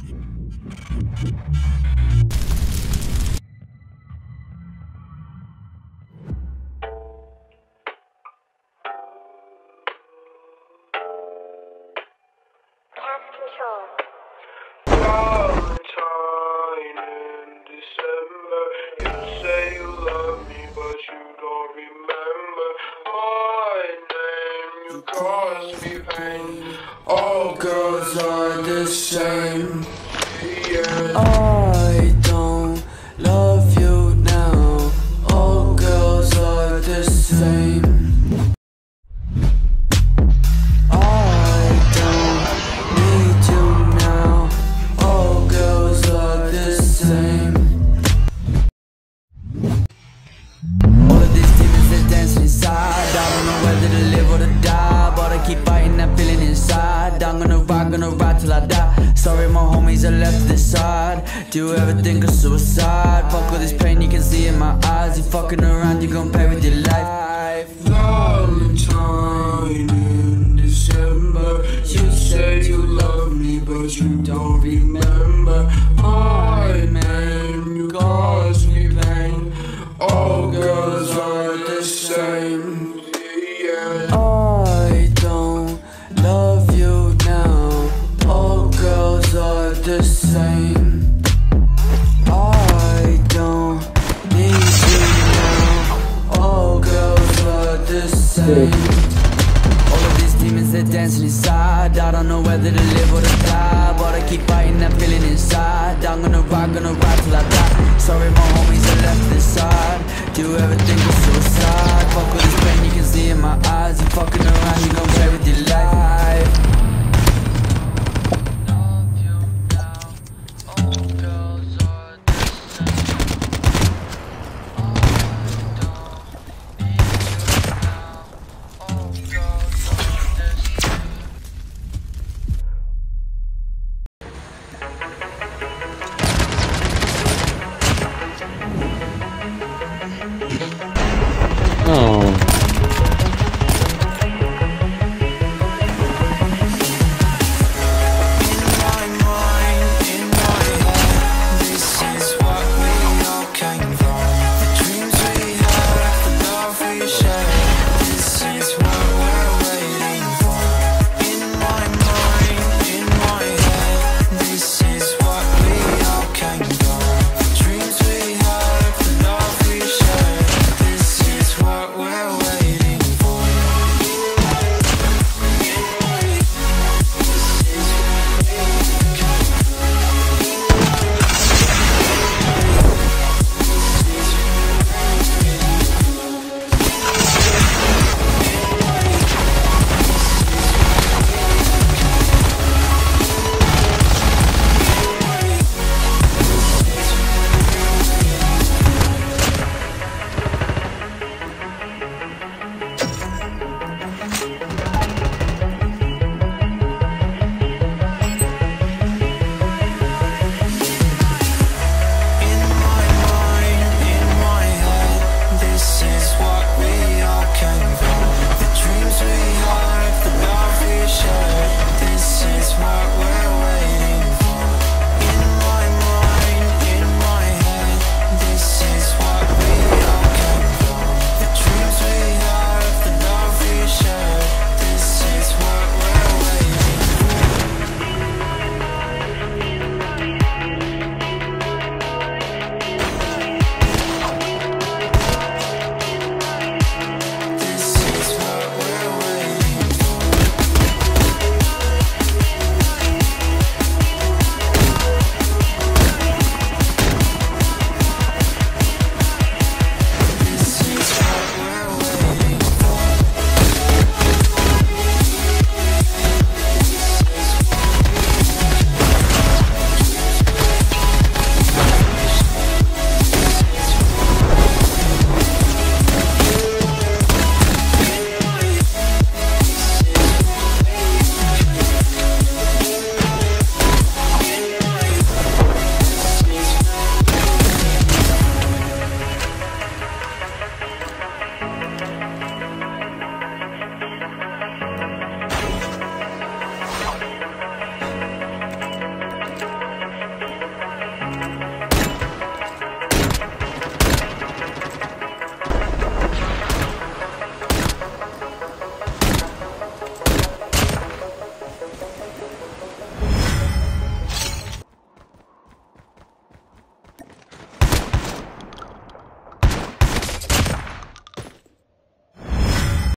フフフフ。Name. Cause me pain. All girls are the same. Yeah. I fighting that feeling inside. I'm gonna rock, gonna ride till I die. Sorry, my homies are left to the side. Do you ever think of suicide? Fuck all this pain you can see in my eyes. You fucking around, you gon' pay with your life. All of these demons that dance inside. I don't know whether to live or to die But I keep fighting that feeling inside. I'm gonna ride, gonna ride till I die. Sorry my homies are left this side Do everything for suicide. Fuck with this pain you can see in my eyes. And fucking around, you gon' play with your life.